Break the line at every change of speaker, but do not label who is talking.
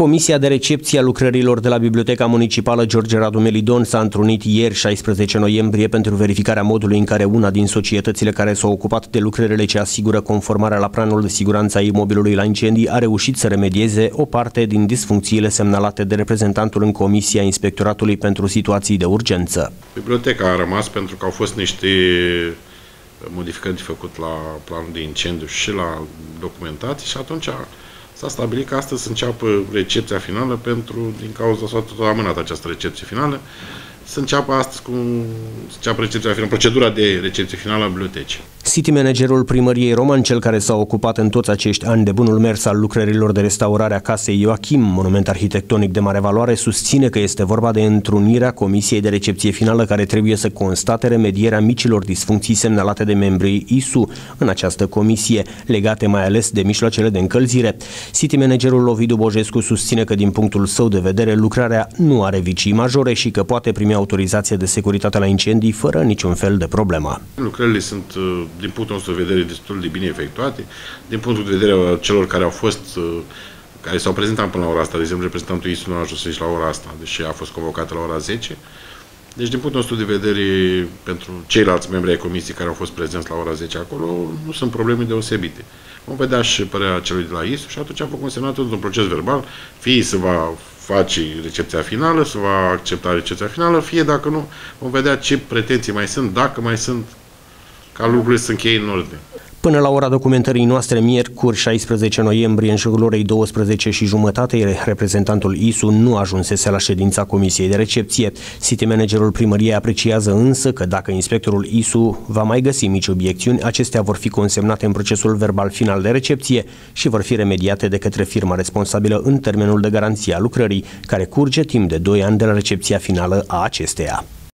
Comisia de recepție a lucrărilor de la Biblioteca Municipală George Radu Melidon s-a întrunit ieri, 16 noiembrie, pentru verificarea modului în care una din societățile care s-au ocupat de lucrările ce asigură conformarea la planul de siguranță a imobilului la incendii a reușit să remedieze o parte din disfuncțiile semnalate de reprezentantul în Comisia Inspectoratului pentru Situații de Urgență.
Biblioteca a rămas pentru că au fost niște modificări făcut la planul de incendiu și la documentații și atunci s-a stabilit că astăzi înceapă recepția finală pentru, din cauza s-a tot amânat această recepție finală, să înceapă astăzi cu să înceapă recepția finală, procedura de recepție finală a bibliotecii.
City managerul primăriei Roman, cel care s-a ocupat în toți acești ani de bunul mers al lucrărilor de restaurare a casei Joachim, monument arhitectonic de mare valoare, susține că este vorba de întrunirea comisiei de recepție finală care trebuie să constate remedierea micilor disfuncții semnalate de membrii ISU în această comisie, legate mai ales de mijloacele de încălzire. City managerul Ovidiu Bojescu susține că din punctul său de vedere lucrarea nu are vicii majore și că poate primi autorizație de securitate la incendii fără niciun fel de problemă.
Lucrările sunt uh, din punctul nostru de vedere, destul de bine efectuate. Din punctul de vedere al celor care au fost uh, care s-au prezentat până la ora asta, de exemplu, reprezentantul ISU nu a ajuns la ora asta, deși a fost convocat la ora 10. Deci, din punctul nostru de vedere, pentru ceilalți membri ai comisiei care au fost prezenți la ora 10 acolo, nu sunt probleme deosebite. Vom vedea și părerea celui de la ISU și atunci vom consemna tot un proces verbal, fie se va face recepția finală, se va accepta recepția finală, fie dacă nu, vom vedea ce pretenții mai sunt, dacă mai sunt ca lucrurile să încheie în ordine.
Până la ora documentării noastre, miercuri 16 noiembrie, în jurul orei 12 și jumătate, reprezentantul ISU nu ajunsese la ședința Comisiei de Recepție. City managerul primăriei apreciază însă că dacă inspectorul ISU va mai găsi mici obiecțiuni, acestea vor fi consemnate în procesul verbal final de recepție și vor fi remediate de către firma responsabilă în termenul de garanție a lucrării, care curge timp de 2 ani de la recepția finală a acesteia.